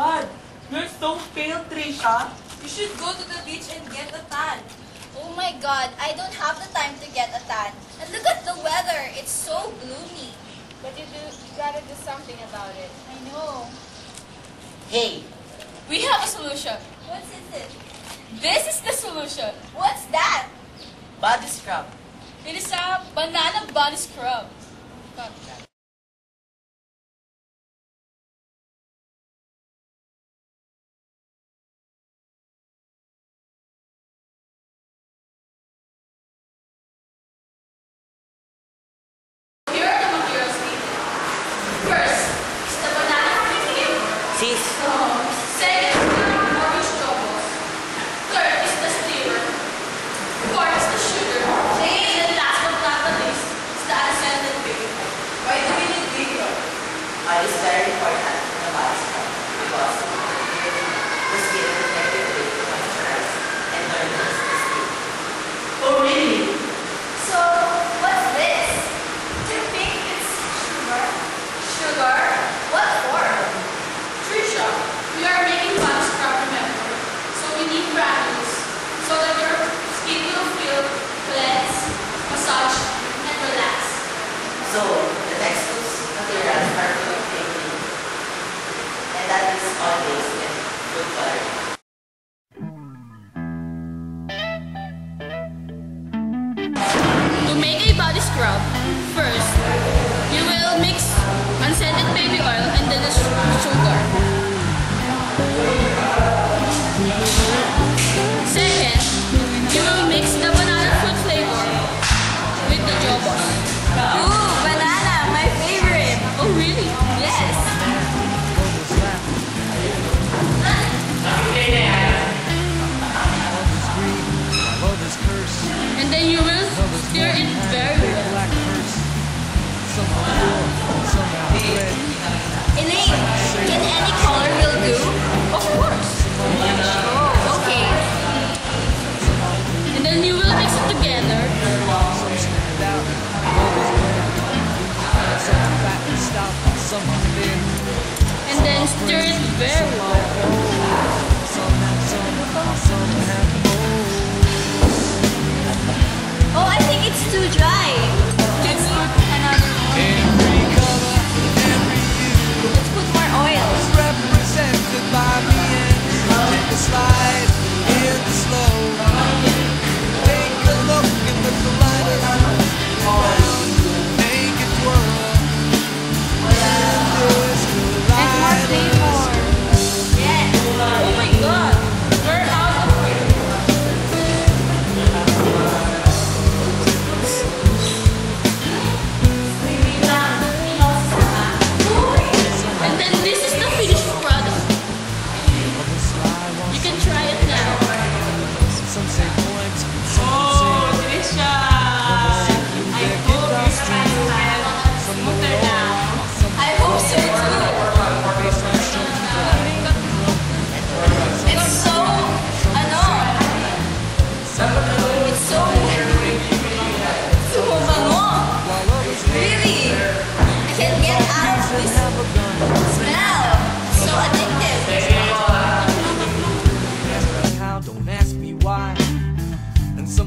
God! You're so pale, Trisha. You should go to the beach and get a tan. Oh my God, I don't have the time to get a tan. And look at the weather. It's so gloomy. But you, do, you gotta do something about it. I know. Hey! We have a solution. What is it? This is the solution. What's that? Body scrub. It is a banana body scrub. Body scrub. I started And then stir it very well. Oh, I think it's too dry.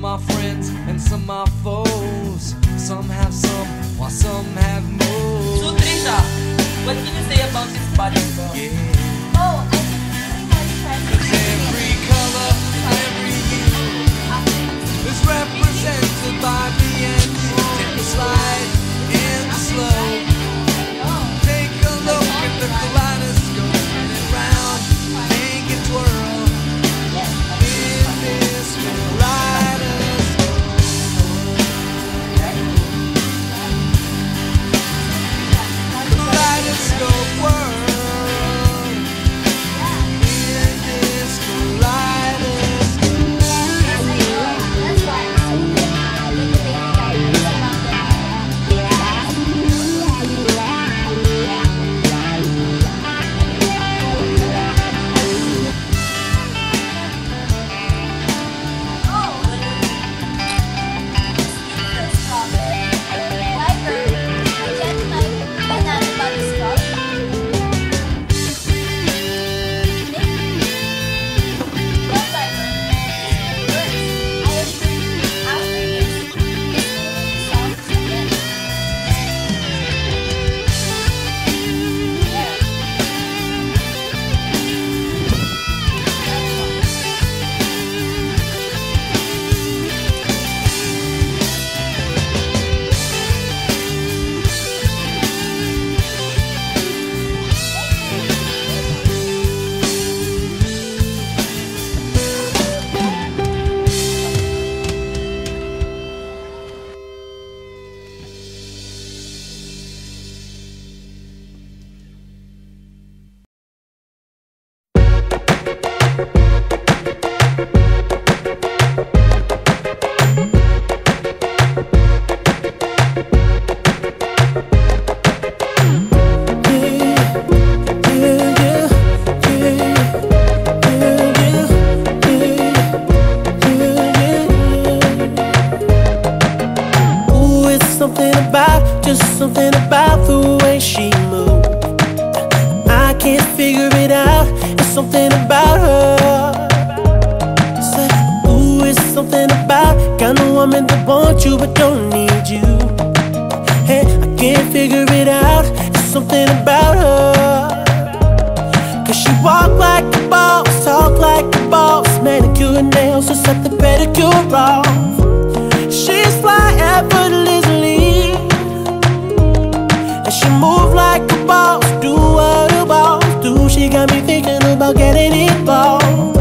are friends and some are foes. Some have some, while some have more. So, Trisha, what can you say about this bodyguard? Yeah. just something about the way she moves. I can't figure it out, it's something about her. Said, ooh, it's something about Kind of woman that wants you but don't need you. Hey, I can't figure it out, it's something about her. Cause she walk like a boss. anymore